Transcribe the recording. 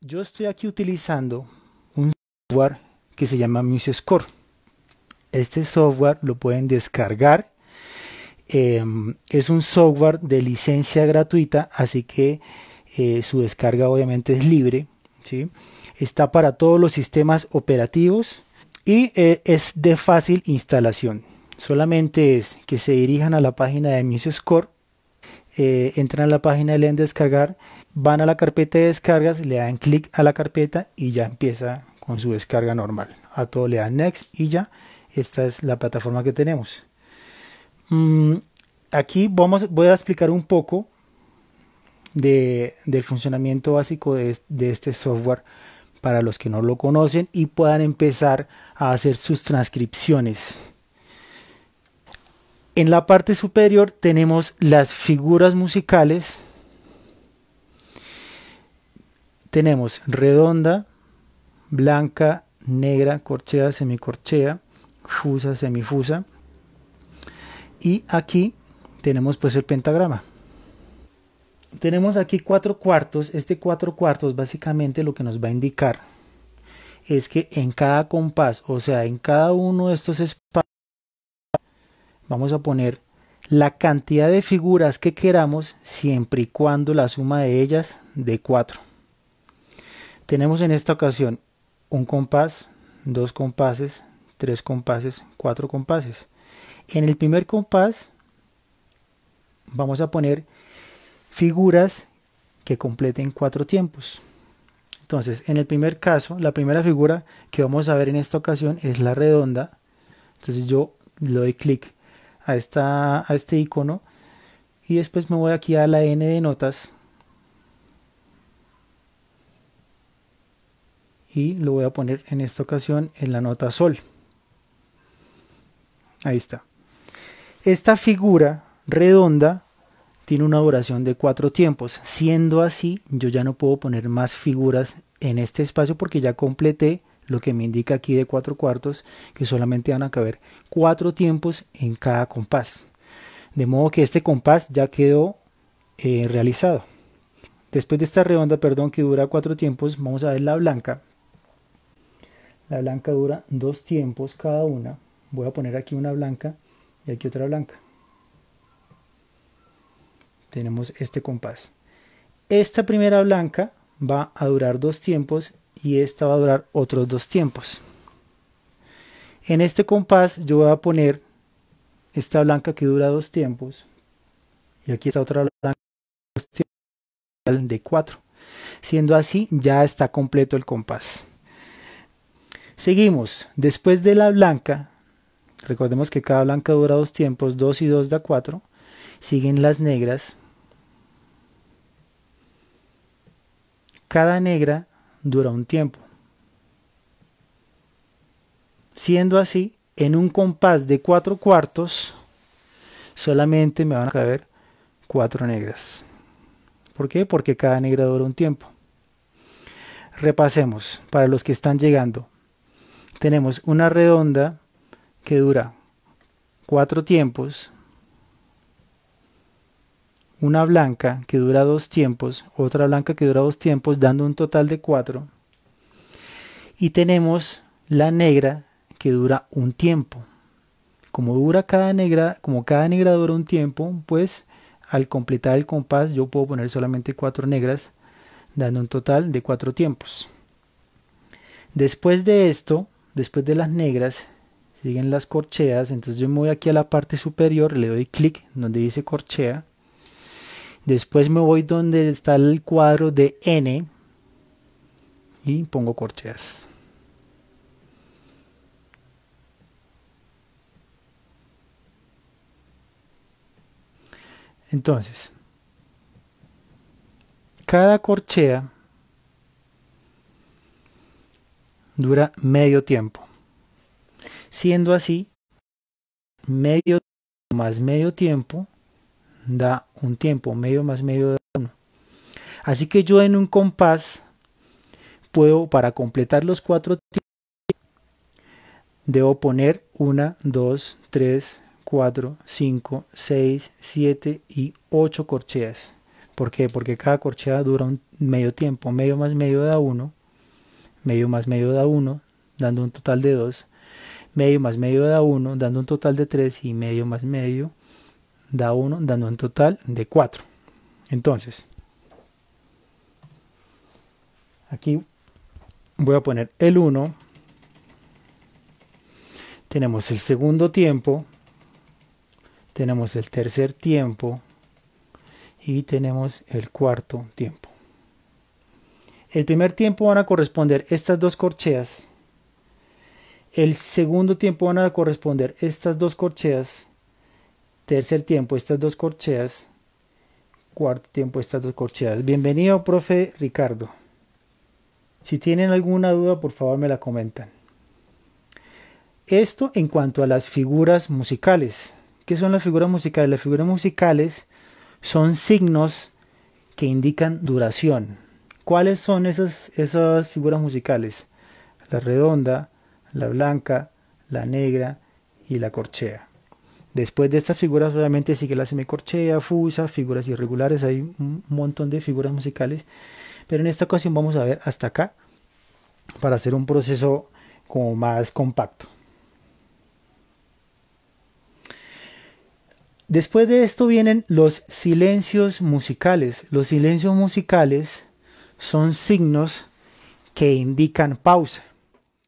Yo estoy aquí utilizando un software que se llama MuseScore. Este software lo pueden descargar. Eh, es un software de licencia gratuita, así que eh, su descarga obviamente es libre. ¿sí? Está para todos los sistemas operativos y eh, es de fácil instalación. Solamente es que se dirijan a la página de MuseScore, eh, entran a la página, leen descargar, van a la carpeta de descargas, le dan clic a la carpeta y ya empieza con su descarga normal. A todo le dan next y ya. Esta es la plataforma que tenemos. Mm, aquí vamos, voy a explicar un poco de, del funcionamiento básico de, de este software para los que no lo conocen y puedan empezar a hacer sus transcripciones. En la parte superior tenemos las figuras musicales. Tenemos redonda, blanca, negra, corchea, semicorchea, fusa, semifusa. Y aquí tenemos pues el pentagrama. Tenemos aquí cuatro cuartos. Este cuatro cuartos básicamente lo que nos va a indicar es que en cada compás, o sea, en cada uno de estos espacios, vamos a poner la cantidad de figuras que queramos siempre y cuando la suma de ellas de 4. Tenemos en esta ocasión un compás, dos compases, tres compases, cuatro compases. En el primer compás vamos a poner figuras que completen cuatro tiempos. Entonces, en el primer caso, la primera figura que vamos a ver en esta ocasión es la redonda. Entonces yo le doy clic a, a este icono y después me voy aquí a la N de notas y lo voy a poner en esta ocasión en la nota sol. Ahí está. Esta figura redonda tiene una duración de cuatro tiempos. Siendo así, yo ya no puedo poner más figuras en este espacio porque ya completé lo que me indica aquí de cuatro cuartos, que solamente van a caber cuatro tiempos en cada compás. De modo que este compás ya quedó eh, realizado. Después de esta redonda, perdón, que dura cuatro tiempos, vamos a ver la blanca. La blanca dura dos tiempos cada una. Voy a poner aquí una blanca y aquí otra blanca. Tenemos este compás. Esta primera blanca va a durar dos tiempos y esta va a durar otros dos tiempos. En este compás yo voy a poner esta blanca que dura dos tiempos y aquí está otra blanca de cuatro. Siendo así ya está completo el compás. Seguimos. Después de la blanca, recordemos que cada blanca dura dos tiempos, dos y dos da cuatro. Siguen las negras. Cada negra dura un tiempo. Siendo así, en un compás de cuatro cuartos, solamente me van a caber cuatro negras. ¿Por qué? Porque cada negra dura un tiempo. Repasemos para los que están llegando. Tenemos una redonda que dura cuatro tiempos, una blanca que dura dos tiempos, otra blanca que dura dos tiempos, dando un total de cuatro. Y tenemos la negra que dura un tiempo. Como dura cada negra, como cada negra dura un tiempo, pues al completar el compás yo puedo poner solamente cuatro negras, dando un total de cuatro tiempos. Después de esto, después de las negras, siguen las corcheas, entonces yo me voy aquí a la parte superior, le doy clic donde dice corchea, Después me voy donde está el cuadro de N y pongo corcheas. Entonces, cada corchea dura medio tiempo. Siendo así, medio más medio tiempo da un tiempo, medio más medio da uno. Así que yo en un compás puedo, para completar los cuatro tiempos, debo poner una, dos, tres, cuatro, cinco, seis, siete y ocho corcheas. ¿Por qué? Porque cada corchea dura un medio tiempo. Medio más medio da 1. Medio más medio da 1, dando un total de 2. Medio más medio da 1, dando un total de 3. Y medio más medio da 1, dando un total de 4. Entonces, aquí voy a poner el 1. Tenemos el segundo tiempo. Tenemos el tercer tiempo y tenemos el cuarto tiempo. El primer tiempo van a corresponder estas dos corcheas. El segundo tiempo van a corresponder estas dos corcheas. Tercer tiempo estas dos corcheas. Cuarto tiempo estas dos corcheas. Bienvenido, profe Ricardo. Si tienen alguna duda, por favor me la comentan. Esto en cuanto a las figuras musicales. ¿Qué son las figuras musicales? Las figuras musicales son signos que indican duración. ¿Cuáles son esas, esas figuras musicales? La redonda, la blanca, la negra y la corchea. Después de estas figuras obviamente sigue la semicorchea, fusa, figuras irregulares, hay un montón de figuras musicales, pero en esta ocasión vamos a ver hasta acá para hacer un proceso como más compacto. Después de esto vienen los silencios musicales. Los silencios musicales son signos que indican pausa.